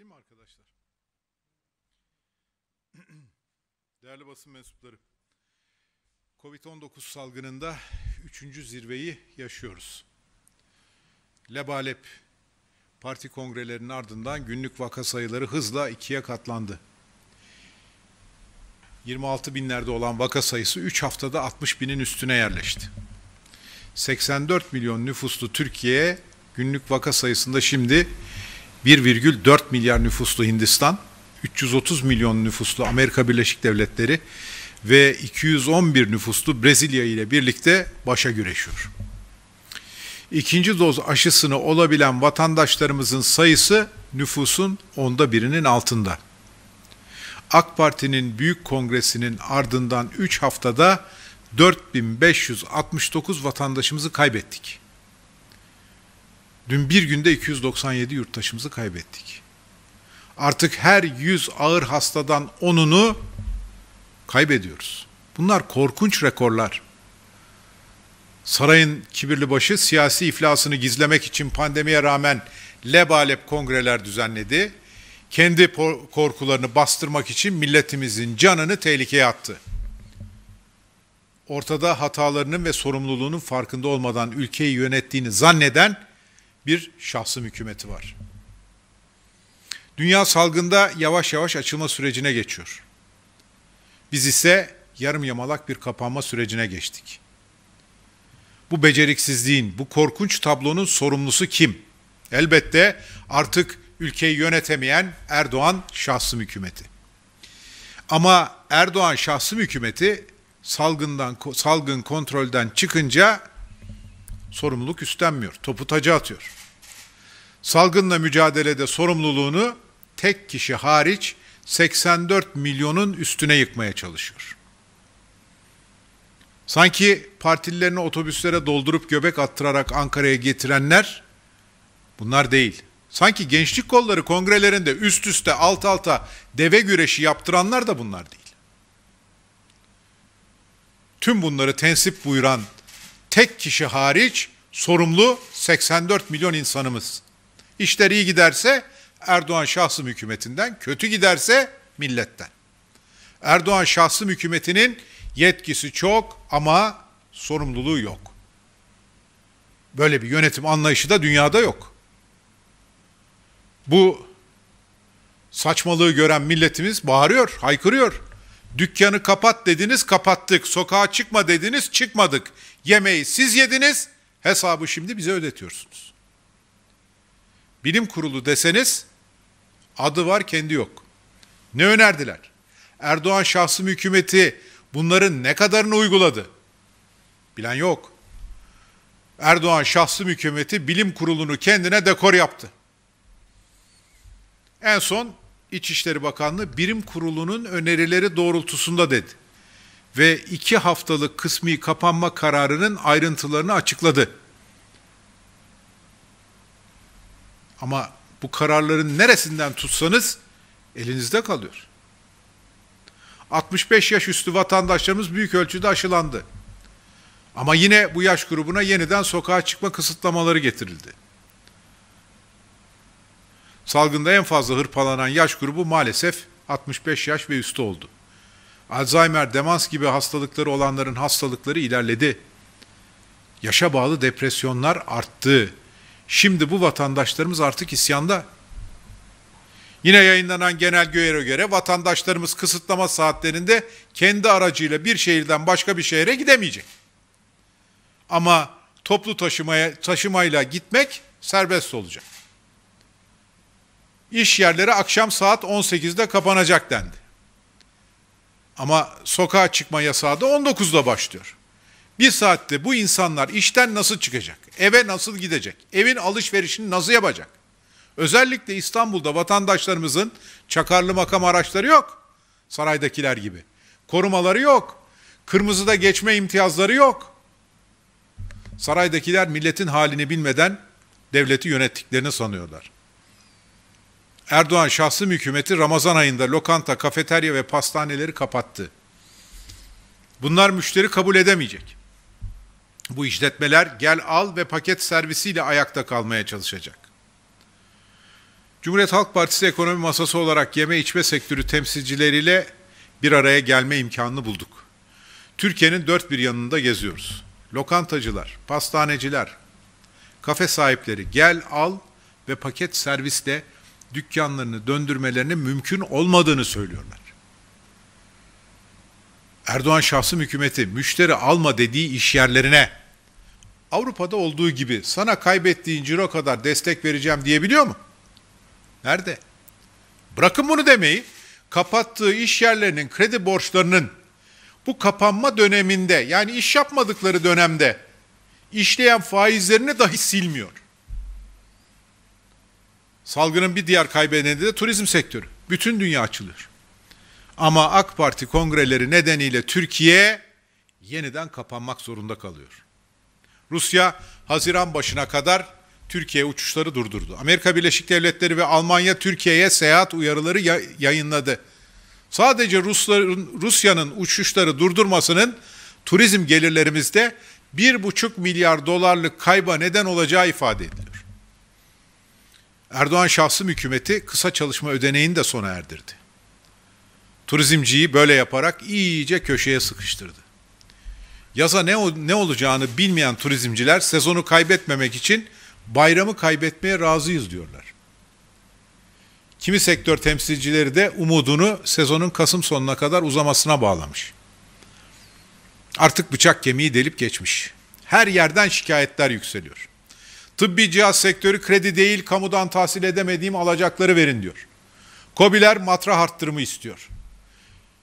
Başlayayım mı arkadaşlar? Değerli basın mensupları, Covid-19 salgınında üçüncü zirveyi yaşıyoruz. Lebalep parti kongrelerinin ardından günlük vaka sayıları hızla ikiye katlandı. 26 binlerde olan vaka sayısı 3 haftada 60 binin üstüne yerleşti. 84 milyon nüfuslu Türkiye günlük vaka sayısında şimdi 1,4 milyar nüfuslu Hindistan, 330 milyon nüfuslu Amerika Birleşik Devletleri ve 211 nüfuslu Brezilya ile birlikte başa güreşiyor. İkinci doz aşısını olabilen vatandaşlarımızın sayısı nüfusun onda birinin altında. AK Parti'nin büyük kongresinin ardından 3 haftada 4569 vatandaşımızı kaybettik. Dün bir günde 297 yurttaşımızı kaybettik. Artık her 100 ağır hastadan 10'unu kaybediyoruz. Bunlar korkunç rekorlar. Sarayın kibirli başı siyasi iflasını gizlemek için pandemiye rağmen lebalep kongreler düzenledi. Kendi korkularını bastırmak için milletimizin canını tehlikeye attı. Ortada hatalarının ve sorumluluğunun farkında olmadan ülkeyi yönettiğini zanneden bir şahsım hükümeti var. Dünya salgında yavaş yavaş açılma sürecine geçiyor. Biz ise yarım yamalak bir kapanma sürecine geçtik. Bu beceriksizliğin, bu korkunç tablonun sorumlusu kim? Elbette artık ülkeyi yönetemeyen Erdoğan şahsım hükümeti. Ama Erdoğan şahsım hükümeti salgından salgın kontrolden çıkınca sorumluluk üstlenmiyor. Topu taca atıyor. Salgınla mücadelede sorumluluğunu tek kişi hariç 84 milyonun üstüne yıkmaya çalışıyor. Sanki partililerini otobüslere doldurup göbek attırarak Ankara'ya getirenler bunlar değil. Sanki gençlik kolları kongrelerinde üst üste alt alta deve güreşi yaptıranlar da bunlar değil. Tüm bunları tensip buyuran tek kişi hariç sorumlu 84 milyon insanımız. İşler iyi giderse Erdoğan şahsım hükümetinden, kötü giderse milletten. Erdoğan şahsım hükümetinin yetkisi çok ama sorumluluğu yok. Böyle bir yönetim anlayışı da dünyada yok. Bu saçmalığı gören milletimiz bağırıyor, haykırıyor. Dükkanı kapat dediniz, kapattık. Sokağa çıkma dediniz, çıkmadık. Yemeği siz yediniz, hesabı şimdi bize ödetiyorsunuz. Bilim kurulu deseniz adı var kendi yok. Ne önerdiler? Erdoğan şahsım hükümeti bunların ne kadarını uyguladı? Bilen yok. Erdoğan şahsım hükümeti bilim kurulunu kendine dekor yaptı. En son İçişleri Bakanlığı birim kurulunun önerileri doğrultusunda dedi. Ve iki haftalık kısmi kapanma kararının ayrıntılarını açıkladı. Ama bu kararların neresinden tutsanız elinizde kalıyor. 65 yaş üstü vatandaşlarımız büyük ölçüde aşılandı. Ama yine bu yaş grubuna yeniden sokağa çıkma kısıtlamaları getirildi. Salgında en fazla hırpalanan yaş grubu maalesef 65 yaş ve üstü oldu. Alzheimer, demans gibi hastalıkları olanların hastalıkları ilerledi. Yaşa bağlı depresyonlar arttı. Şimdi bu vatandaşlarımız artık isyanda. Yine yayınlanan genelgeye göre vatandaşlarımız kısıtlama saatlerinde kendi aracıyla bir şehirden başka bir şehre gidemeyecek. Ama toplu taşımaya taşımayla gitmek serbest olacak. İş yerleri akşam saat 18'de kapanacak dendi. Ama sokağa çıkma yasağı da 19'da başlıyor. Bir saatte bu insanlar işten nasıl çıkacak? Eve nasıl gidecek? Evin alışverişini nasıl yapacak? Özellikle İstanbul'da vatandaşlarımızın çakarlı makam araçları yok. Saraydakiler gibi. Korumaları yok. Kırmızıda geçme imtiyazları yok. Saraydakiler milletin halini bilmeden devleti yönettiklerini sanıyorlar. Erdoğan şahsım hükümeti Ramazan ayında lokanta, kafeterya ve pastaneleri kapattı. Bunlar müşteri kabul edemeyecek. Bu işletmeler gel al ve paket servisiyle ayakta kalmaya çalışacak. Cumhuriyet Halk Partisi ekonomi masası olarak yeme içme sektörü temsilcileriyle bir araya gelme imkanını bulduk. Türkiye'nin dört bir yanında geziyoruz. Lokantacılar, pastaneciler, kafe sahipleri gel al ve paket servisle dükkanlarını döndürmelerinin mümkün olmadığını söylüyorlar. Erdoğan şahsım hükümeti müşteri alma dediği iş yerlerine Avrupa'da olduğu gibi sana kaybettiğin ciro kadar destek vereceğim diyebiliyor mu? Nerede? Bırakın bunu demeyi. Kapattığı iş yerlerinin kredi borçlarının bu kapanma döneminde yani iş yapmadıkları dönemde işleyen faizlerini dahi silmiyor. Salgının bir diğer kaybedeni de turizm sektörü. Bütün dünya açılıyor. Ama AK Parti kongreleri nedeniyle Türkiye yeniden kapanmak zorunda kalıyor. Rusya Haziran başına kadar Türkiye uçuşları durdurdu. Amerika Birleşik Devletleri ve Almanya Türkiye'ye seyahat uyarıları yayınladı. Sadece Rusların, Rusya'nın uçuşları durdurmasının turizm gelirlerimizde bir buçuk milyar dolarlık kayba neden olacağı ifade ediliyor. Erdoğan şahsım hükümeti kısa çalışma ödeneğini de sona erdirdi. Turizmciyi böyle yaparak iyice köşeye sıkıştırdı. Yaza ne, ne olacağını bilmeyen turizmciler sezonu kaybetmemek için bayramı kaybetmeye razıyız diyorlar. Kimi sektör temsilcileri de umudunu sezonun Kasım sonuna kadar uzamasına bağlamış. Artık bıçak kemiği delip geçmiş. Her yerden şikayetler yükseliyor. Tıbbi cihaz sektörü kredi değil kamudan tahsil edemediğim alacakları verin diyor. Kobiler matrah arttırımı istiyor.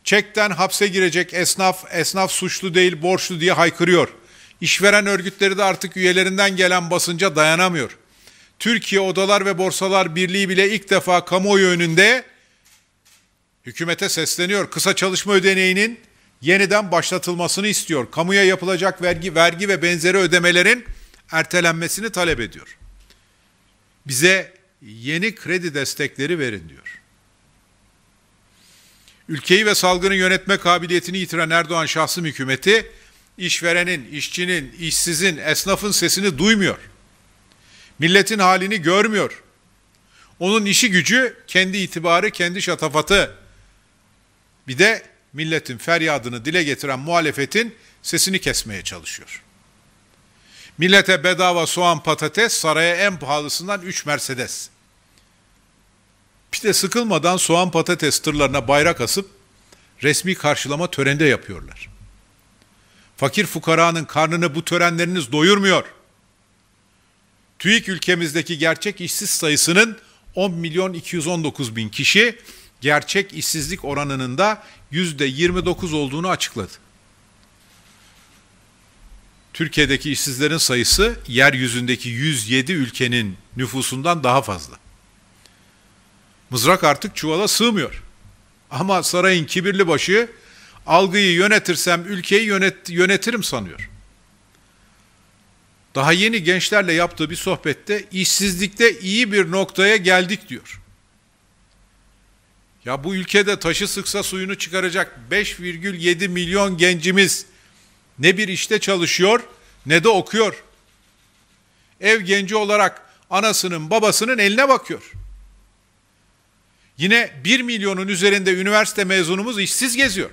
Çekten hapse girecek esnaf, esnaf suçlu değil borçlu diye haykırıyor. İşveren örgütleri de artık üyelerinden gelen basınca dayanamıyor. Türkiye Odalar ve Borsalar Birliği bile ilk defa kamuoyu önünde hükümete sesleniyor. Kısa çalışma ödeneğinin yeniden başlatılmasını istiyor. Kamuya yapılacak vergi, vergi ve benzeri ödemelerin ertelenmesini talep ediyor. Bize yeni kredi destekleri verin diyor. Ülkeyi ve salgını yönetme kabiliyetini yitiren Erdoğan şahsım hükümeti işverenin, işçinin, işsizin, esnafın sesini duymuyor. Milletin halini görmüyor. Onun işi gücü, kendi itibarı, kendi şatafatı. Bir de milletin feryadını dile getiren muhalefetin sesini kesmeye çalışıyor. Millete bedava soğan patates, saraya en pahalısından 3 Mercedes. De sıkılmadan soğan patates tırlarına bayrak asıp resmi karşılama törende yapıyorlar. Fakir fukaranın karnını bu törenleriniz doyurmuyor. TÜİK ülkemizdeki gerçek işsiz sayısının 10 milyon 219 bin kişi, gerçek işsizlik oranının da yüzde 29 olduğunu açıkladı. Türkiye'deki işsizlerin sayısı yeryüzündeki 107 ülkenin nüfusundan daha fazla. Mızrak artık çuvala sığmıyor. Ama sarayın kibirli başı algıyı yönetirsem ülkeyi yönet, yönetirim sanıyor. Daha yeni gençlerle yaptığı bir sohbette işsizlikte iyi bir noktaya geldik diyor. Ya bu ülkede taşı sıksa suyunu çıkaracak 5,7 milyon gencimiz ne bir işte çalışıyor ne de okuyor. Ev genci olarak anasının babasının eline bakıyor. Yine 1 milyonun üzerinde üniversite mezunumuz işsiz geziyor.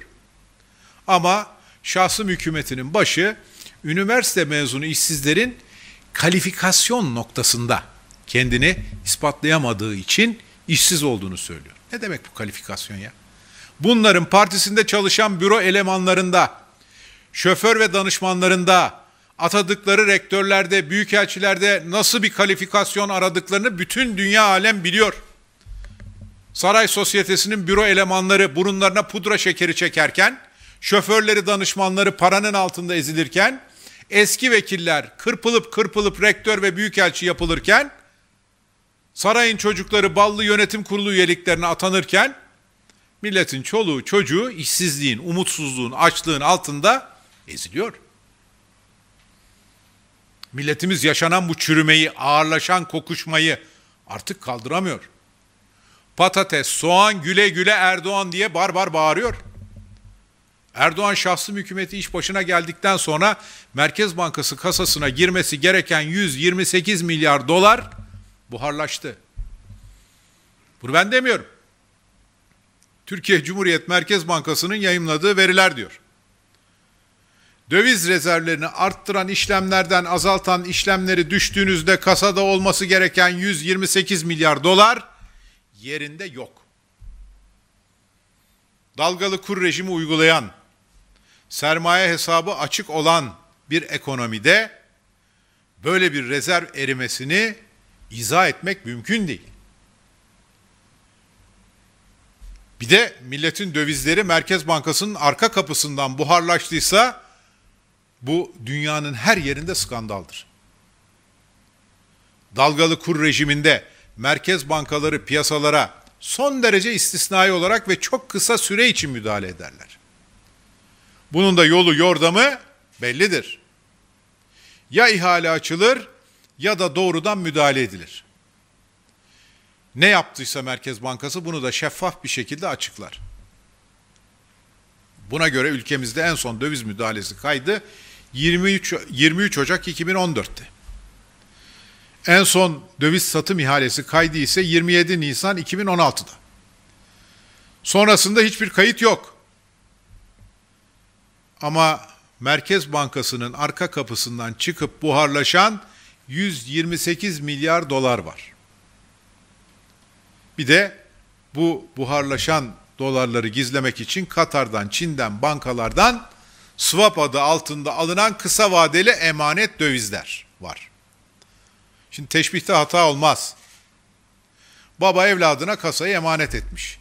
Ama şahsım hükümetinin başı üniversite mezunu işsizlerin kalifikasyon noktasında kendini ispatlayamadığı için işsiz olduğunu söylüyor. Ne demek bu kalifikasyon ya? Bunların partisinde çalışan büro elemanlarında, şoför ve danışmanlarında, atadıkları rektörlerde, büyükelçilerde nasıl bir kalifikasyon aradıklarını bütün dünya alem biliyor. Saray sosyetesinin büro elemanları burunlarına pudra şekeri çekerken, şoförleri, danışmanları paranın altında ezilirken, eski vekiller kırpılıp kırpılıp rektör ve büyükelçi yapılırken, sarayın çocukları ballı yönetim kurulu üyeliklerine atanırken, milletin çoluğu çocuğu işsizliğin, umutsuzluğun, açlığın altında eziliyor. Milletimiz yaşanan bu çürümeyi, ağırlaşan kokuşmayı artık kaldıramıyor. Patates, soğan, güle güle Erdoğan diye barbar bar bağırıyor. Erdoğan şahsım hükümeti iş başına geldikten sonra Merkez Bankası kasasına girmesi gereken 128 milyar dolar buharlaştı. Bunu ben demiyorum. Türkiye Cumhuriyet Merkez Bankası'nın yayımladığı veriler diyor. Döviz rezervlerini arttıran işlemlerden azaltan işlemleri düştüğünüzde kasada olması gereken 128 milyar dolar yerinde yok. Dalgalı kur rejimi uygulayan, sermaye hesabı açık olan bir ekonomide böyle bir rezerv erimesini izah etmek mümkün değil. Bir de milletin dövizleri Merkez Bankası'nın arka kapısından buharlaştıysa bu dünyanın her yerinde skandaldır. Dalgalı kur rejiminde merkez bankaları piyasalara son derece istisnai olarak ve çok kısa süre için müdahale ederler. Bunun da yolu yordamı bellidir. Ya ihale açılır ya da doğrudan müdahale edilir. Ne yaptıysa Merkez Bankası bunu da şeffaf bir şekilde açıklar. Buna göre ülkemizde en son döviz müdahalesi kaydı 23, 23 Ocak 2014'te. En son döviz satım ihalesi kaydı ise 27 Nisan 2016'da. Sonrasında hiçbir kayıt yok. Ama Merkez Bankası'nın arka kapısından çıkıp buharlaşan 128 milyar dolar var. Bir de bu buharlaşan dolarları gizlemek için Katar'dan, Çin'den, bankalardan swap adı altında alınan kısa vadeli emanet dövizler var. Şimdi teşbihte hata olmaz. Baba evladına kasayı emanet etmiş.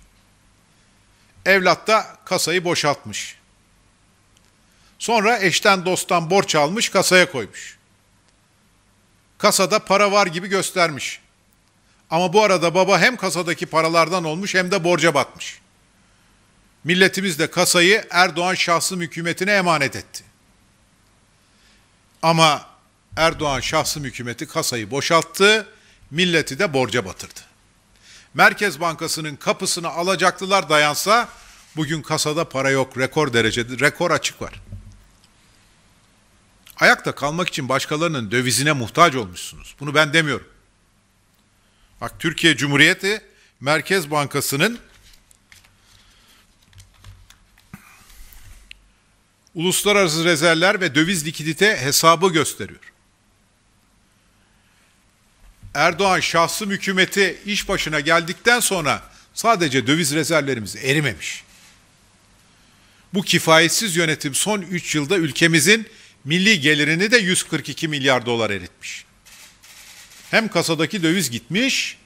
Evlat da kasayı boşaltmış. Sonra eşten dosttan borç almış kasaya koymuş. Kasada para var gibi göstermiş. Ama bu arada baba hem kasadaki paralardan olmuş hem de borca batmış. Milletimiz de kasayı Erdoğan şahsım hükümetine emanet etti. Ama Erdoğan şahsım hükümeti kasayı boşalttı, milleti de borca batırdı. Merkez Bankası'nın kapısına alacaklılar dayansa bugün kasada para yok, rekor derecede, rekor açık var. Ayakta kalmak için başkalarının dövizine muhtaç olmuşsunuz. Bunu ben demiyorum. Bak Türkiye Cumhuriyeti Merkez Bankası'nın uluslararası rezervler ve döviz likidite hesabı gösteriyor. Erdoğan şahsım hükümeti iş başına geldikten sonra sadece döviz rezervlerimiz erimemiş. Bu kifayetsiz yönetim son 3 yılda ülkemizin milli gelirini de 142 milyar dolar eritmiş. Hem kasadaki döviz gitmiş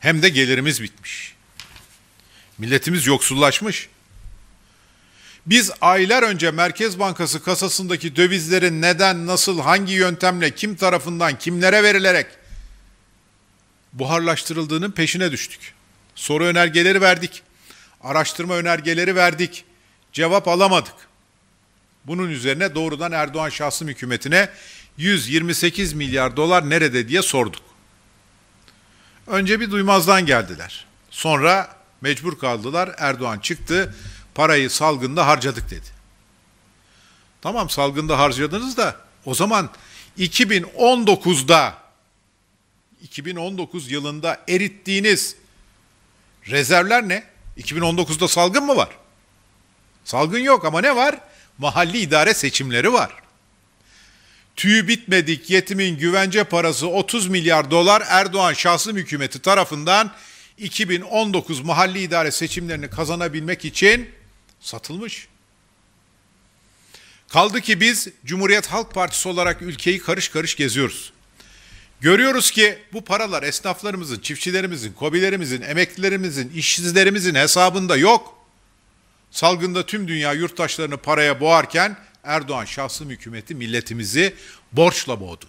hem de gelirimiz bitmiş. Milletimiz yoksullaşmış. Biz aylar önce Merkez Bankası kasasındaki dövizlerin neden, nasıl, hangi yöntemle, kim tarafından, kimlere verilerek buharlaştırıldığının peşine düştük. Soru önergeleri verdik. Araştırma önergeleri verdik. Cevap alamadık. Bunun üzerine doğrudan Erdoğan şahsım hükümetine 128 milyar dolar nerede diye sorduk. Önce bir duymazdan geldiler. Sonra mecbur kaldılar. Erdoğan çıktı. Parayı salgında harcadık dedi. Tamam salgında harcadınız da o zaman 2019'da 2019 yılında erittiğiniz rezervler ne? 2019'da salgın mı var? Salgın yok ama ne var? Mahalli idare seçimleri var. Tüyü bitmedik yetimin güvence parası 30 milyar dolar Erdoğan şahsım hükümeti tarafından 2019 mahalli idare seçimlerini kazanabilmek için satılmış. Kaldı ki biz Cumhuriyet Halk Partisi olarak ülkeyi karış karış geziyoruz. Görüyoruz ki bu paralar esnaflarımızın, çiftçilerimizin, kobilerimizin, emeklilerimizin, işsizlerimizin hesabında yok. Salgında tüm dünya yurttaşlarını paraya boğarken Erdoğan şahsım hükümeti milletimizi borçla boğdu.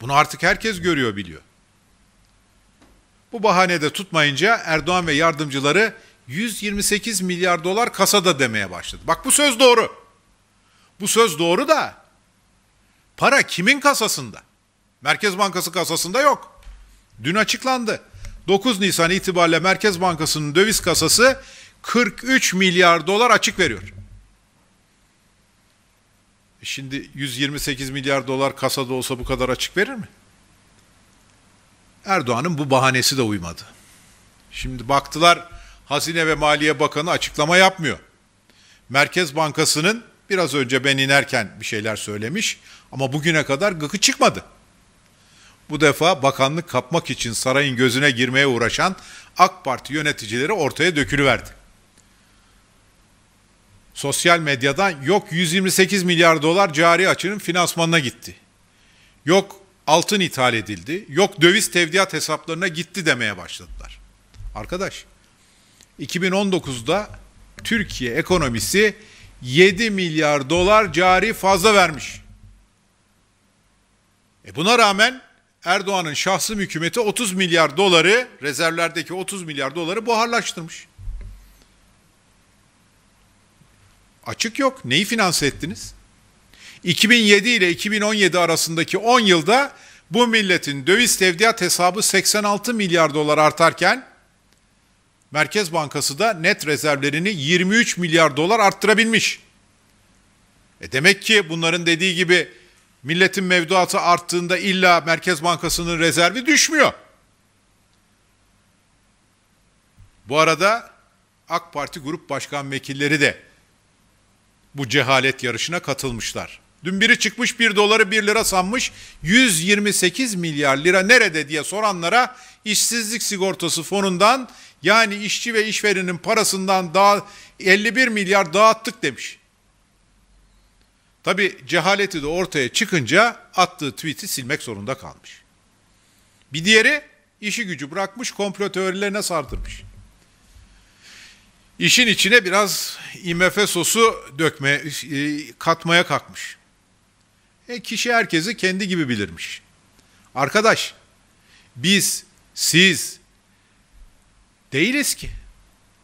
Bunu artık herkes görüyor, biliyor. Bu bahanede tutmayınca Erdoğan ve yardımcıları 128 milyar dolar kasada demeye başladı. Bak bu söz doğru. Bu söz doğru da para kimin kasasında? Merkez Bankası kasasında yok. Dün açıklandı. 9 Nisan itibariyle Merkez Bankası'nın döviz kasası 43 milyar dolar açık veriyor. E şimdi 128 milyar dolar kasada olsa bu kadar açık verir mi? Erdoğan'ın bu bahanesi de uymadı. Şimdi baktılar Hazine ve Maliye Bakanı açıklama yapmıyor. Merkez Bankası'nın biraz önce ben inerken bir şeyler söylemiş ama bugüne kadar gıkı çıkmadı. Bu defa bakanlık kapmak için sarayın gözüne girmeye uğraşan AK Parti yöneticileri ortaya dökülüverdi. Sosyal medyadan yok 128 milyar dolar cari açının finansmanına gitti. Yok altın ithal edildi, yok döviz tevdiat hesaplarına gitti demeye başladılar. Arkadaş, 2019'da Türkiye ekonomisi 7 milyar dolar cari fazla vermiş. E buna rağmen Erdoğan'ın şahsım hükümeti 30 milyar doları, rezervlerdeki 30 milyar doları buharlaştırmış. Açık yok. Neyi finanse ettiniz? 2007 ile 2017 arasındaki 10 yılda bu milletin döviz tevdiat hesabı 86 milyar dolar artarken Merkez Bankası da net rezervlerini 23 milyar dolar arttırabilmiş. E demek ki bunların dediği gibi milletin mevduatı arttığında illa Merkez Bankası'nın rezervi düşmüyor. Bu arada AK Parti Grup Başkan Vekilleri de bu cehalet yarışına katılmışlar. Dün biri çıkmış bir doları bir lira sanmış 128 milyar lira nerede diye soranlara işsizlik sigortası fonundan yani işçi ve işverenin parasından daha 51 milyar dağıttık demiş. Tabi cehaleti de ortaya çıkınca attığı tweet'i silmek zorunda kalmış. Bir diğeri işi gücü bırakmış komplo teorilerine sardırmış. İşin içine biraz IMF sosu dökme, e, katmaya kalkmış. E kişi herkesi kendi gibi bilirmiş. Arkadaş, biz, siz değiliz ki.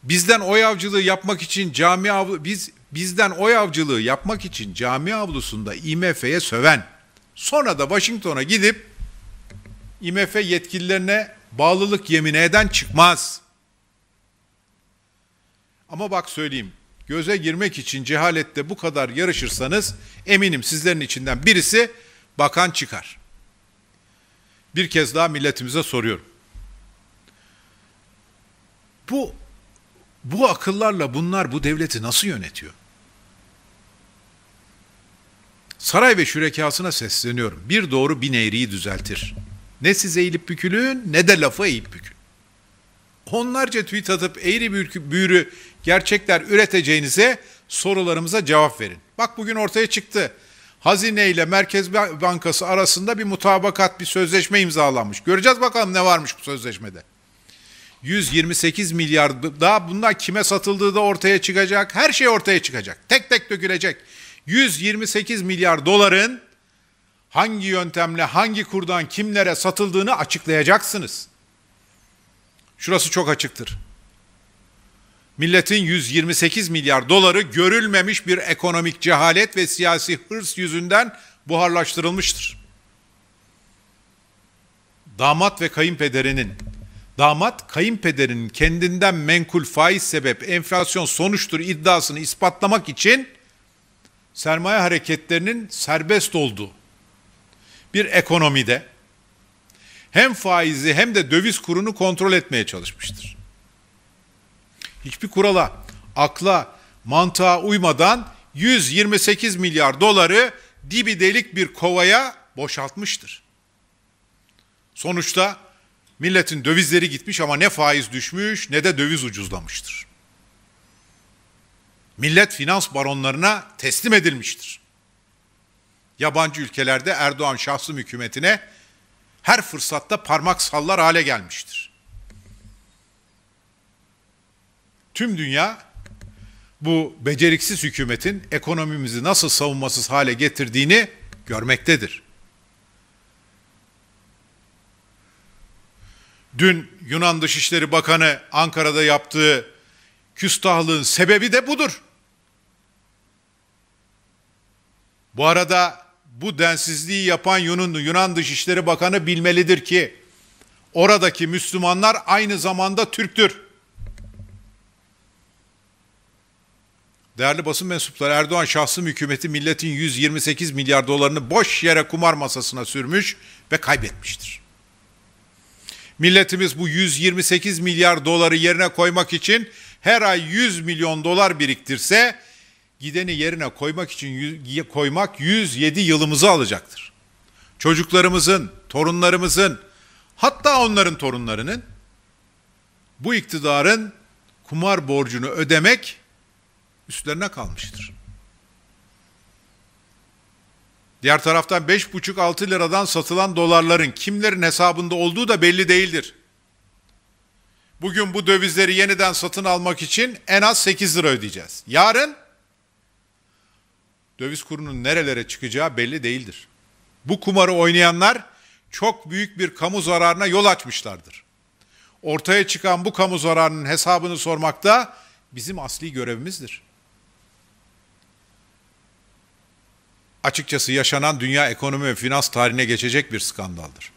Bizden oy avcılığı yapmak için cami avlu, biz bizden oy avcılığı yapmak için cami avlusunda IMF'ye söven, sonra da Washington'a gidip IMF yetkililerine bağlılık yemini eden çıkmaz. Ama bak söyleyeyim, göze girmek için cehalette bu kadar yarışırsanız eminim sizlerin içinden birisi bakan çıkar. Bir kez daha milletimize soruyorum. Bu bu akıllarla bunlar bu devleti nasıl yönetiyor? Saray ve şürekasına sesleniyorum. Bir doğru bin eğriyi düzeltir. Ne siz eğilip bükülün ne de lafa eğip bükün. Onlarca tweet atıp eğri büğrü gerçekler üreteceğinize sorularımıza cevap verin. Bak bugün ortaya çıktı. Hazine ile Merkez Bankası arasında bir mutabakat, bir sözleşme imzalanmış. Göreceğiz bakalım ne varmış bu sözleşmede. 128 milyar daha bunlar kime satıldığı da ortaya çıkacak. Her şey ortaya çıkacak. Tek tek dökülecek. 128 milyar doların hangi yöntemle, hangi kurdan kimlere satıldığını açıklayacaksınız. Şurası çok açıktır. Milletin 128 milyar doları görülmemiş bir ekonomik cehalet ve siyasi hırs yüzünden buharlaştırılmıştır. Damat ve kayınpederinin damat kayınpederinin kendinden menkul faiz sebep enflasyon sonuçtur iddiasını ispatlamak için sermaye hareketlerinin serbest olduğu bir ekonomide hem faizi hem de döviz kurunu kontrol etmeye çalışmıştır. Hiçbir kurala, akla, mantığa uymadan 128 milyar doları dibi delik bir kovaya boşaltmıştır. Sonuçta milletin dövizleri gitmiş ama ne faiz düşmüş ne de döviz ucuzlamıştır. Millet finans baronlarına teslim edilmiştir. Yabancı ülkelerde Erdoğan şahsım hükümetine her fırsatta parmak sallar hale gelmiştir. Tüm dünya bu beceriksiz hükümetin ekonomimizi nasıl savunmasız hale getirdiğini görmektedir. Dün Yunan Dışişleri Bakanı Ankara'da yaptığı küstahlığın sebebi de budur. Bu arada bu densizliği yapan Yunan, Yunan Dışişleri Bakanı bilmelidir ki oradaki Müslümanlar aynı zamanda Türktür. Değerli basın mensupları Erdoğan şahsım hükümeti milletin 128 milyar dolarını boş yere kumar masasına sürmüş ve kaybetmiştir. Milletimiz bu 128 milyar doları yerine koymak için her ay 100 milyon dolar biriktirse gideni yerine koymak için koymak 107 yılımızı alacaktır. Çocuklarımızın, torunlarımızın, hatta onların torunlarının bu iktidarın kumar borcunu ödemek üstlerine kalmıştır. Diğer taraftan 5,5-6 liradan satılan dolarların kimlerin hesabında olduğu da belli değildir. Bugün bu dövizleri yeniden satın almak için en az 8 lira ödeyeceğiz. Yarın döviz kurunun nerelere çıkacağı belli değildir. Bu kumarı oynayanlar çok büyük bir kamu zararına yol açmışlardır. Ortaya çıkan bu kamu zararının hesabını sormak da bizim asli görevimizdir. Açıkçası yaşanan dünya ekonomi ve finans tarihine geçecek bir skandaldır.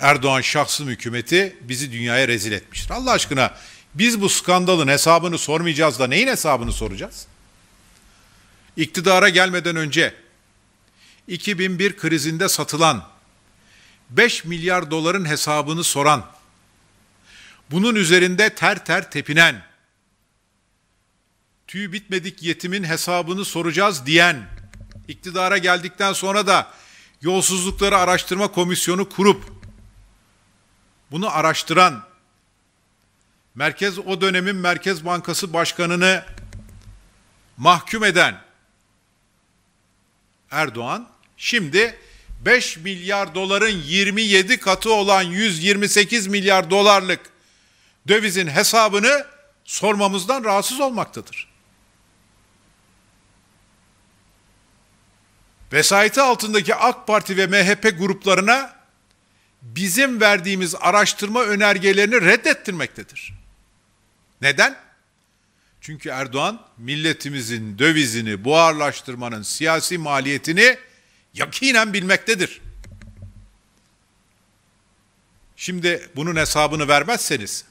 Erdoğan şahsım hükümeti bizi dünyaya rezil etmiştir. Allah aşkına biz bu skandalın hesabını sormayacağız da neyin hesabını soracağız? İktidara gelmeden önce 2001 krizinde satılan 5 milyar doların hesabını soran, bunun üzerinde ter ter tepinen, tüy bitmedik yetimin hesabını soracağız diyen, iktidara geldikten sonra da yolsuzlukları araştırma komisyonu kurup, bunu araştıran, merkez o dönemin Merkez Bankası Başkanı'nı mahkum eden Erdoğan, şimdi 5 milyar doların 27 katı olan 128 milyar dolarlık dövizin hesabını sormamızdan rahatsız olmaktadır. Vesayeti altındaki AK Parti ve MHP gruplarına bizim verdiğimiz araştırma önergelerini reddettirmektedir. Neden? Çünkü Erdoğan milletimizin dövizini buharlaştırmanın siyasi maliyetini yakinen bilmektedir. Şimdi bunun hesabını vermezseniz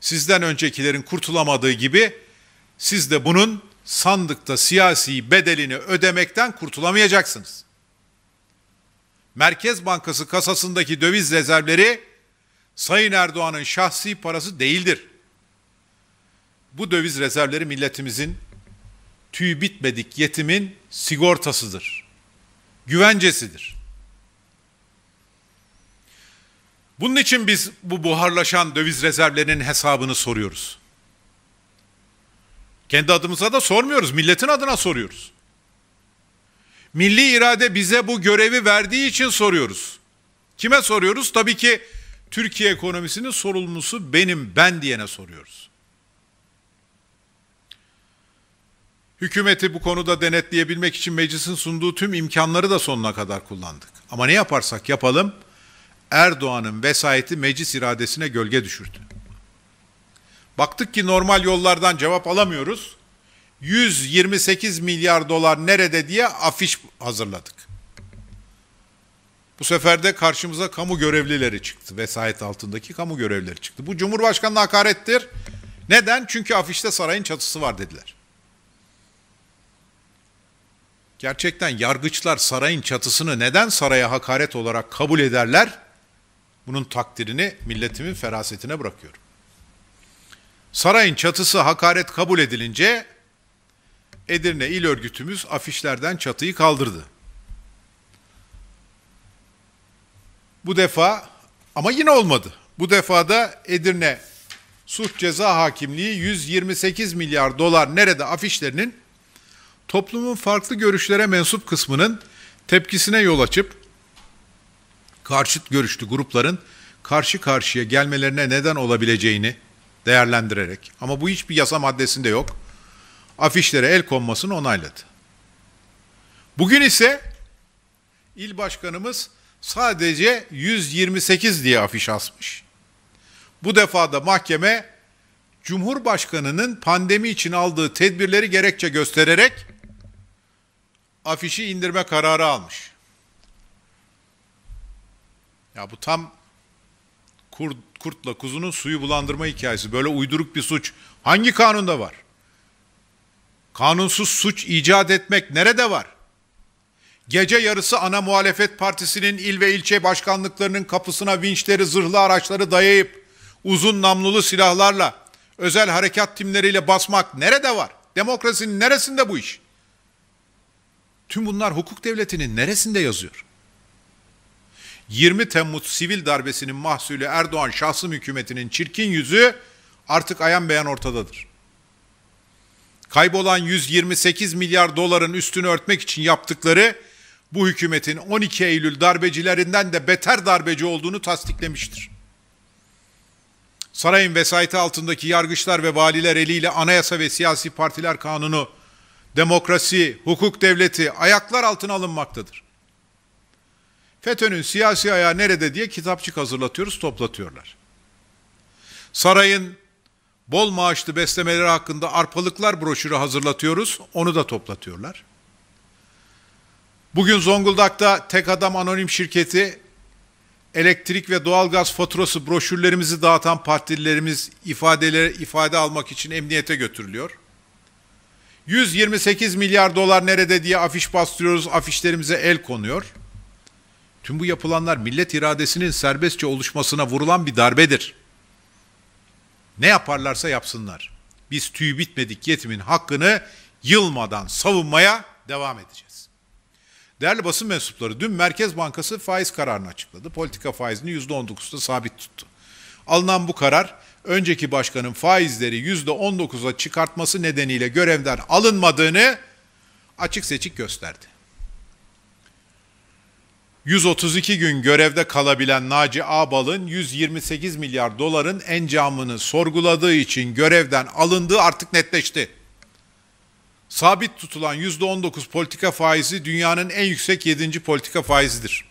sizden öncekilerin kurtulamadığı gibi siz de bunun sandıkta siyasi bedelini ödemekten kurtulamayacaksınız. Merkez Bankası kasasındaki döviz rezervleri Sayın Erdoğan'ın şahsi parası değildir. Bu döviz rezervleri milletimizin tüy bitmedik yetimin sigortasıdır güvencesidir. Bunun için biz bu buharlaşan döviz rezervlerinin hesabını soruyoruz. Kendi adımıza da sormuyoruz, milletin adına soruyoruz. Milli irade bize bu görevi verdiği için soruyoruz. Kime soruyoruz? Tabii ki Türkiye ekonomisinin sorumlusu benim, ben diyene soruyoruz. Hükümeti bu konuda denetleyebilmek için meclisin sunduğu tüm imkanları da sonuna kadar kullandık. Ama ne yaparsak yapalım Erdoğan'ın vesayeti meclis iradesine gölge düşürdü. Baktık ki normal yollardan cevap alamıyoruz. 128 milyar dolar nerede diye afiş hazırladık. Bu sefer de karşımıza kamu görevlileri çıktı. Vesayet altındaki kamu görevlileri çıktı. Bu Cumhurbaşkanı'na hakarettir. Neden? Çünkü afişte sarayın çatısı var dediler. Gerçekten yargıçlar sarayın çatısını neden saraya hakaret olarak kabul ederler? Bunun takdirini milletimin ferasetine bırakıyorum. Sarayın çatısı hakaret kabul edilince Edirne İl Örgütümüz afişlerden çatıyı kaldırdı. Bu defa ama yine olmadı. Bu defa da Edirne Suç Ceza Hakimliği 128 milyar dolar nerede afişlerinin toplumun farklı görüşlere mensup kısmının tepkisine yol açıp karşıt görüşlü grupların karşı karşıya gelmelerine neden olabileceğini değerlendirerek ama bu hiçbir yasa maddesinde yok. Afişlere el konmasını onayladı. Bugün ise il başkanımız sadece 128 diye afiş asmış. Bu defa da mahkeme Cumhurbaşkanının pandemi için aldığı tedbirleri gerekçe göstererek afişi indirme kararı almış. Ya bu tam kurt, kurtla kuzunun suyu bulandırma hikayesi. Böyle uyduruk bir suç hangi kanunda var? Kanunsuz suç icat etmek nerede var? Gece yarısı ana muhalefet partisinin il ve ilçe başkanlıklarının kapısına vinçleri, zırhlı araçları dayayıp uzun namlulu silahlarla, özel harekat timleriyle basmak nerede var? Demokrasinin neresinde bu iş? Tüm bunlar hukuk devletinin neresinde yazıyor? 20 Temmuz sivil darbesinin mahsulü Erdoğan şahsım hükümetinin çirkin yüzü artık ayan beyan ortadadır. Kaybolan 128 milyar doların üstünü örtmek için yaptıkları bu hükümetin 12 Eylül darbecilerinden de beter darbeci olduğunu tasdiklemiştir. Sarayın vesayeti altındaki yargıçlar ve valiler eliyle anayasa ve siyasi partiler kanunu, demokrasi, hukuk devleti ayaklar altına alınmaktadır. FETÖ'nün siyasi ayağı nerede diye kitapçık hazırlatıyoruz, toplatıyorlar. Sarayın bol maaşlı beslemeleri hakkında arpalıklar broşürü hazırlatıyoruz, onu da toplatıyorlar. Bugün Zonguldak'ta tek adam anonim şirketi elektrik ve doğalgaz faturası broşürlerimizi dağıtan partililerimiz ifadeleri ifade almak için emniyete götürülüyor. 128 milyar dolar nerede diye afiş bastırıyoruz, afişlerimize el konuyor. Tüm bu yapılanlar millet iradesinin serbestçe oluşmasına vurulan bir darbedir. Ne yaparlarsa yapsınlar. Biz tüy bitmedik yetimin hakkını yılmadan savunmaya devam edeceğiz. Değerli basın mensupları dün Merkez Bankası faiz kararını açıkladı. Politika faizini %19'da sabit tuttu. Alınan bu karar önceki başkanın faizleri %19'a çıkartması nedeniyle görevden alınmadığını açık seçik gösterdi. 132 gün görevde kalabilen Naci Ağbal'ın 128 milyar doların encamını sorguladığı için görevden alındığı artık netleşti. Sabit tutulan %19 politika faizi dünyanın en yüksek 7. politika faizidir.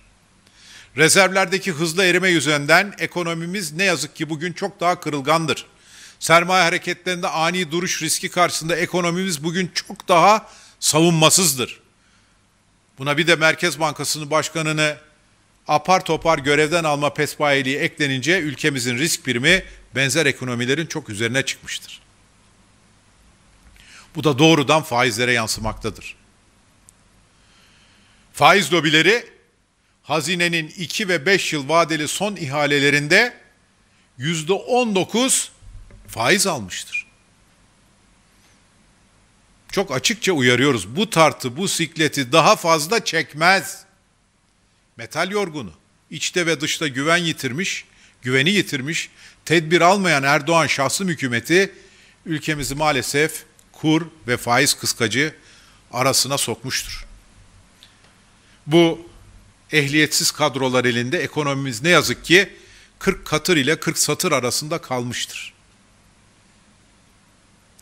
Rezervlerdeki hızlı erime yüzünden ekonomimiz ne yazık ki bugün çok daha kırılgandır. Sermaye hareketlerinde ani duruş riski karşısında ekonomimiz bugün çok daha savunmasızdır. Buna bir de Merkez Bankası'nın başkanını apar topar görevden alma pespayeliği eklenince ülkemizin risk primi benzer ekonomilerin çok üzerine çıkmıştır. Bu da doğrudan faizlere yansımaktadır. Faiz lobileri hazinenin 2 ve 5 yıl vadeli son ihalelerinde yüzde 19 faiz almıştır. Çok açıkça uyarıyoruz. Bu tartı, bu sikleti daha fazla çekmez. Metal yorgunu, içte ve dışta güven yitirmiş, güveni yitirmiş, tedbir almayan Erdoğan şahsım hükümeti ülkemizi maalesef kur ve faiz kıskacı arasına sokmuştur. Bu ehliyetsiz kadrolar elinde ekonomimiz ne yazık ki 40 katır ile 40 satır arasında kalmıştır.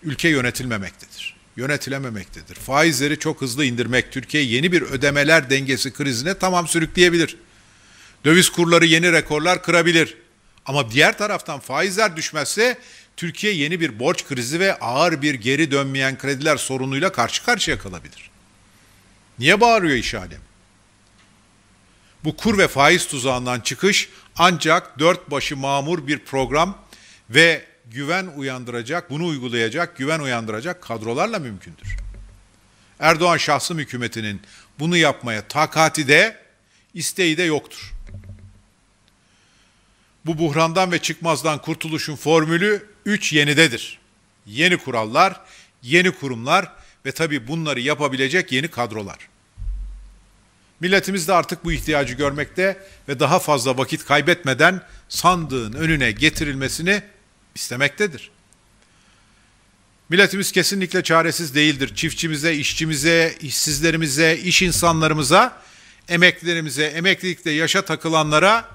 Ülke yönetilmemektedir. Yönetilememektedir. Faizleri çok hızlı indirmek Türkiye yeni bir ödemeler dengesi krizine tamam sürükleyebilir. Döviz kurları yeni rekorlar kırabilir. Ama diğer taraftan faizler düşmezse Türkiye yeni bir borç krizi ve ağır bir geri dönmeyen krediler sorunuyla karşı karşıya kalabilir. Niye bağırıyor iş alem? Bu kur ve faiz tuzağından çıkış ancak dört başı mamur bir program ve güven uyandıracak, bunu uygulayacak, güven uyandıracak kadrolarla mümkündür. Erdoğan şahsım hükümetinin bunu yapmaya takati de isteği de yoktur. Bu buhrandan ve çıkmazdan kurtuluşun formülü üç yenidedir. Yeni kurallar, yeni kurumlar ve tabii bunları yapabilecek yeni kadrolar. Milletimiz de artık bu ihtiyacı görmekte ve daha fazla vakit kaybetmeden sandığın önüne getirilmesini istemektedir. Milletimiz kesinlikle çaresiz değildir. Çiftçimize, işçimize, işsizlerimize, iş insanlarımıza, emeklilerimize, emeklilikte yaşa takılanlara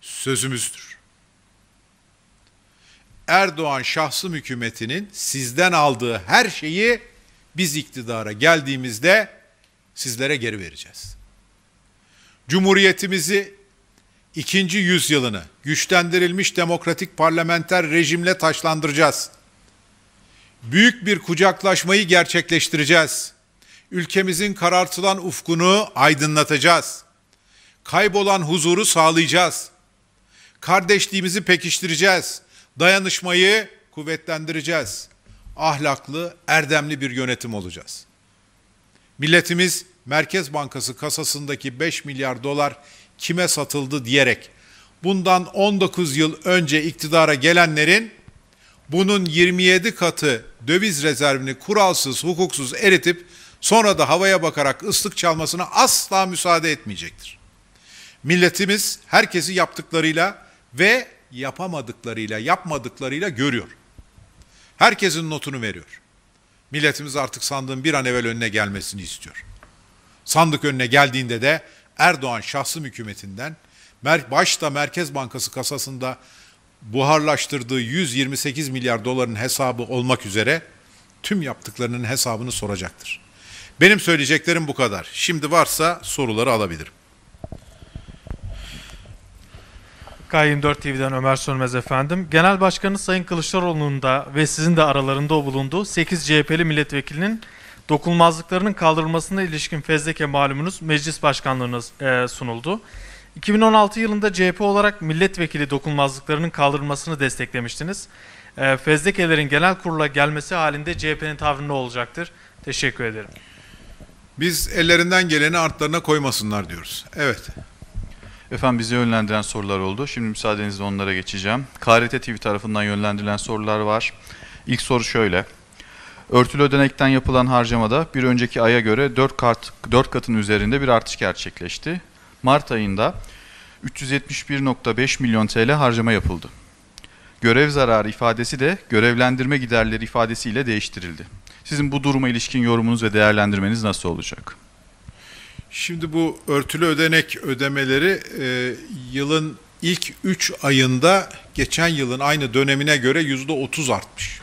sözümüzdür. Erdoğan şahsım hükümetinin sizden aldığı her şeyi biz iktidara geldiğimizde sizlere geri vereceğiz. Cumhuriyetimizi ikinci yüzyılını güçlendirilmiş demokratik parlamenter rejimle taşlandıracağız. Büyük bir kucaklaşmayı gerçekleştireceğiz. Ülkemizin karartılan ufkunu aydınlatacağız. Kaybolan huzuru sağlayacağız. Kardeşliğimizi pekiştireceğiz. Dayanışmayı kuvvetlendireceğiz. Ahlaklı, erdemli bir yönetim olacağız. Milletimiz Merkez Bankası kasasındaki 5 milyar dolar kime satıldı diyerek bundan 19 yıl önce iktidara gelenlerin bunun 27 katı döviz rezervini kuralsız, hukuksuz eritip sonra da havaya bakarak ıslık çalmasına asla müsaade etmeyecektir. Milletimiz herkesi yaptıklarıyla ve yapamadıklarıyla, yapmadıklarıyla görüyor. Herkesin notunu veriyor. Milletimiz artık sandığın bir an evvel önüne gelmesini istiyor. Sandık önüne geldiğinde de Erdoğan şahsım hükümetinden başta Merkez Bankası kasasında buharlaştırdığı 128 milyar doların hesabı olmak üzere tüm yaptıklarının hesabını soracaktır. Benim söyleyeceklerim bu kadar. Şimdi varsa soruları alabilirim. K24 TV'den Ömer Sönmez efendim. Genel Başkanı Sayın Kılıçdaroğlu'nun da ve sizin de aralarında bulunduğu 8 CHP'li milletvekilinin dokunulmazlıklarının kaldırılmasına ilişkin fezleke malumunuz meclis başkanlığına e, sunuldu. 2016 yılında CHP olarak milletvekili dokunulmazlıklarının kaldırılmasını desteklemiştiniz. E, fezlekelerin genel kurula gelmesi halinde CHP'nin tavrı ne olacaktır? Teşekkür ederim. Biz ellerinden geleni artlarına koymasınlar diyoruz. Evet. Efendim bizi yönlendiren sorular oldu. Şimdi müsaadenizle onlara geçeceğim. KRT TV tarafından yönlendirilen sorular var. İlk soru şöyle. Örtülü ödenekten yapılan harcamada bir önceki aya göre 4, kat, 4 katın üzerinde bir artış gerçekleşti. Mart ayında 371.5 milyon TL harcama yapıldı. Görev zararı ifadesi de görevlendirme giderleri ifadesiyle değiştirildi. Sizin bu duruma ilişkin yorumunuz ve değerlendirmeniz nasıl olacak? Şimdi bu örtülü ödenek ödemeleri e, yılın ilk 3 ayında geçen yılın aynı dönemine göre yüzde 30 artmış.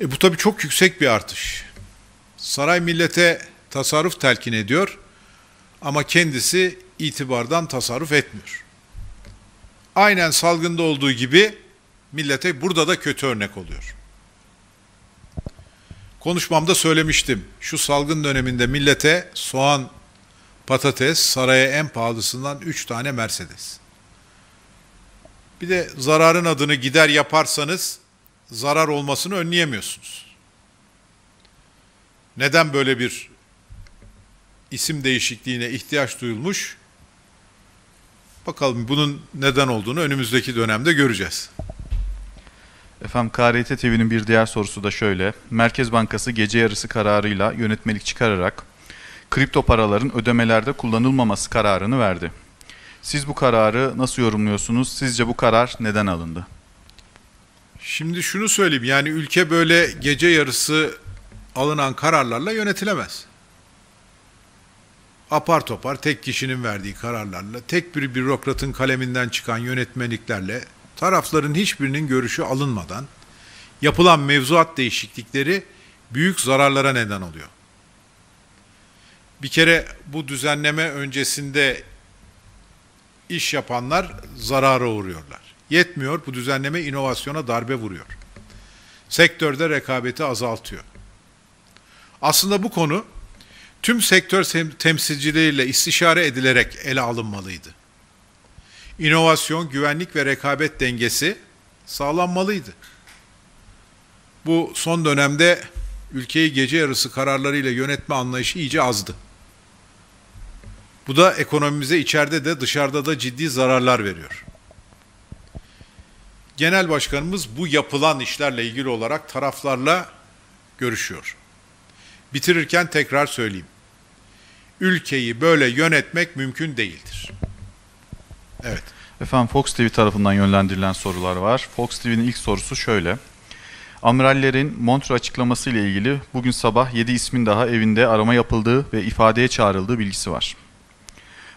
E, bu tabii çok yüksek bir artış. Saray millete tasarruf telkin ediyor ama kendisi itibardan tasarruf etmiyor. Aynen salgında olduğu gibi millete burada da kötü örnek oluyor. Konuşmamda söylemiştim. Şu salgın döneminde millete soğan, patates, saraya en pahalısından 3 tane Mercedes. Bir de zararın adını gider yaparsanız zarar olmasını önleyemiyorsunuz. Neden böyle bir isim değişikliğine ihtiyaç duyulmuş? Bakalım bunun neden olduğunu önümüzdeki dönemde göreceğiz. Efendim KRT TV'nin bir diğer sorusu da şöyle. Merkez Bankası gece yarısı kararıyla yönetmelik çıkararak kripto paraların ödemelerde kullanılmaması kararını verdi. Siz bu kararı nasıl yorumluyorsunuz? Sizce bu karar neden alındı? Şimdi şunu söyleyeyim yani ülke böyle gece yarısı alınan kararlarla yönetilemez. Apar topar tek kişinin verdiği kararlarla, tek bir bürokratın kaleminden çıkan yönetmeliklerle tarafların hiçbirinin görüşü alınmadan yapılan mevzuat değişiklikleri büyük zararlara neden oluyor. Bir kere bu düzenleme öncesinde iş yapanlar zarara uğruyorlar. Yetmiyor, bu düzenleme inovasyona darbe vuruyor. Sektörde rekabeti azaltıyor. Aslında bu konu tüm sektör temsilcileriyle istişare edilerek ele alınmalıydı inovasyon, güvenlik ve rekabet dengesi sağlanmalıydı. Bu son dönemde ülkeyi gece yarısı kararlarıyla yönetme anlayışı iyice azdı. Bu da ekonomimize içeride de dışarıda da ciddi zararlar veriyor. Genel Başkanımız bu yapılan işlerle ilgili olarak taraflarla görüşüyor. Bitirirken tekrar söyleyeyim. Ülkeyi böyle yönetmek mümkün değildir. Evet. Efendim Fox TV tarafından yönlendirilen sorular var. Fox TV'nin ilk sorusu şöyle. Amirallerin Montre açıklaması ile ilgili bugün sabah 7 ismin daha evinde arama yapıldığı ve ifadeye çağrıldığı bilgisi var.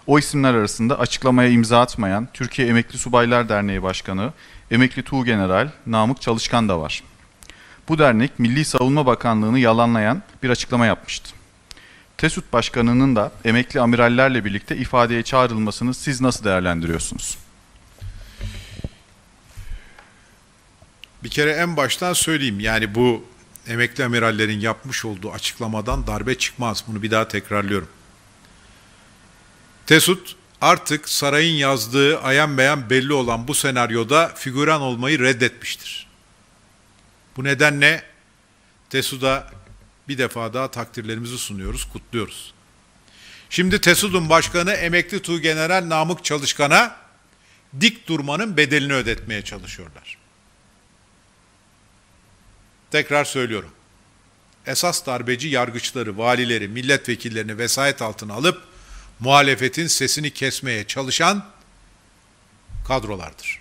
O isimler arasında açıklamaya imza atmayan Türkiye Emekli Subaylar Derneği Başkanı Emekli Tuğgeneral Namık Çalışkan da var. Bu dernek Milli Savunma Bakanlığı'nı yalanlayan bir açıklama yapmıştı. TESUT Başkanı'nın da emekli amirallerle birlikte ifadeye çağrılmasını siz nasıl değerlendiriyorsunuz? Bir kere en baştan söyleyeyim yani bu emekli amirallerin yapmış olduğu açıklamadan darbe çıkmaz. Bunu bir daha tekrarlıyorum. TESUT artık sarayın yazdığı ayan beyan belli olan bu senaryoda figüran olmayı reddetmiştir. Bu nedenle TESUT'a bir defa daha takdirlerimizi sunuyoruz, kutluyoruz. Şimdi TESUD'un başkanı emekli Tuğgeneral Namık Çalışkan'a dik durmanın bedelini ödetmeye çalışıyorlar. Tekrar söylüyorum. Esas darbeci yargıçları, valileri, milletvekillerini vesayet altına alıp muhalefetin sesini kesmeye çalışan kadrolardır.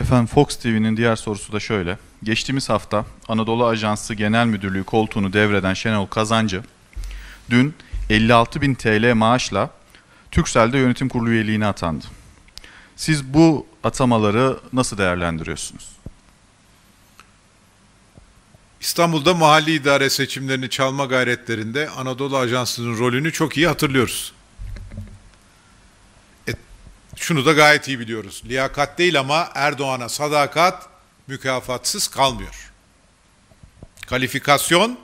Efendim Fox TV'nin diğer sorusu da şöyle. Geçtiğimiz hafta Anadolu Ajansı Genel Müdürlüğü koltuğunu devreden Şenol Kazancı dün 56 bin TL maaşla Türkcell'de yönetim kurulu üyeliğine atandı. Siz bu atamaları nasıl değerlendiriyorsunuz? İstanbul'da mahalli idare seçimlerini çalma gayretlerinde Anadolu Ajansı'nın rolünü çok iyi hatırlıyoruz. E, şunu da gayet iyi biliyoruz. Liyakat değil ama Erdoğan'a sadakat mükafatsız kalmıyor. Kalifikasyon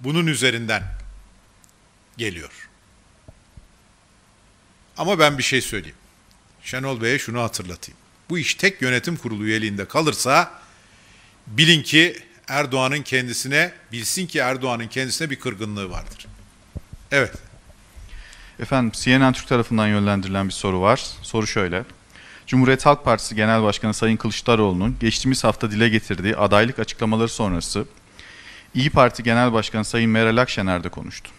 bunun üzerinden geliyor. Ama ben bir şey söyleyeyim. Şenol Bey'e şunu hatırlatayım. Bu iş tek yönetim kurulu üyeliğinde kalırsa bilin ki Erdoğan'ın kendisine, bilsin ki Erdoğan'ın kendisine bir kırgınlığı vardır. Evet. Efendim CNN Türk tarafından yönlendirilen bir soru var. Soru şöyle. Cumhuriyet Halk Partisi Genel Başkanı Sayın Kılıçdaroğlu'nun geçtiğimiz hafta dile getirdiği adaylık açıklamaları sonrası İyi Parti Genel Başkanı Sayın Meral Akşener de konuştu.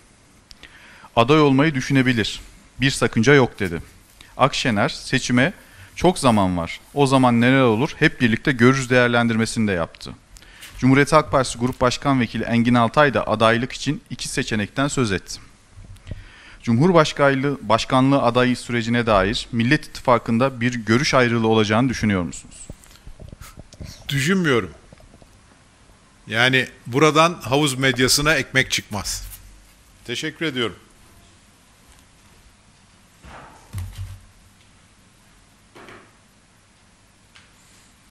Aday olmayı düşünebilir. Bir sakınca yok dedi. Akşener seçime çok zaman var. O zaman neler olur hep birlikte görürüz değerlendirmesini de yaptı. Cumhuriyet Halk Partisi Grup Başkan Vekili Engin Altay da adaylık için iki seçenekten söz etti. Cumhurbaşkanlığı başkanlığı adayı sürecine dair Millet İttifakı'nda bir görüş ayrılığı olacağını düşünüyor musunuz? Düşünmüyorum. Yani buradan havuz medyasına ekmek çıkmaz. Teşekkür ediyorum.